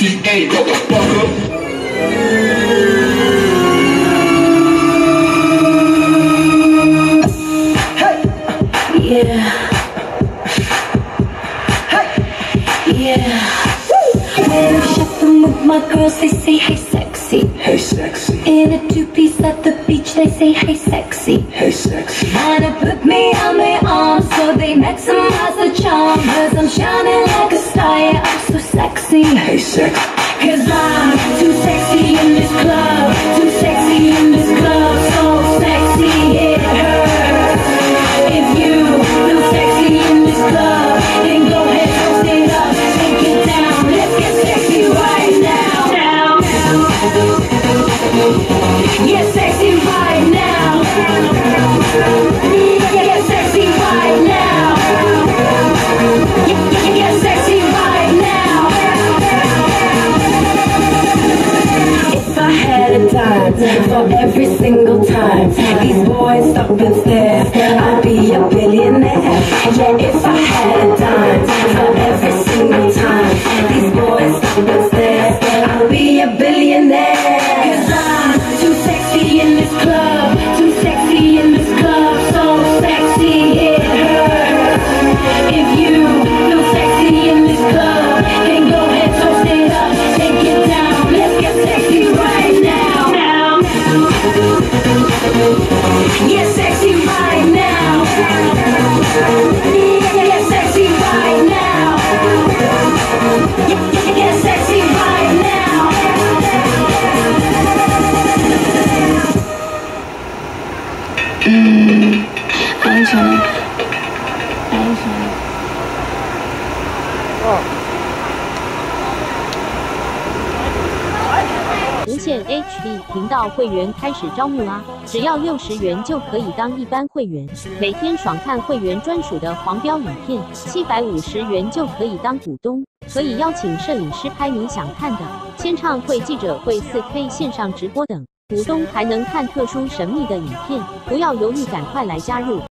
GTA, motherfucker. When I'm shopping with my girls, they say, hey, sexy. Hey, sexy. In a two piece at the beach, they say, hey, sexy. Hey, sexy. Wanna put me on their arms so they maximize the charm. Cause I'm shining like a star, yeah, I'm so sexy. Hey, sexy. Cause I'm too sexy in this club. For every single time these boys stop and stare, I'd be I shall. I shall. 无线 HD 频道会员开始招募啦！只要六十元就可以当一般会员，每天爽看会员专属的黄标影片；七百五十元就可以当股东，可以邀请摄影师拍你想看的签唱会、记者会、四 K 线上直播等。股东还能看特殊神秘的影片，不要犹豫，赶快来加入！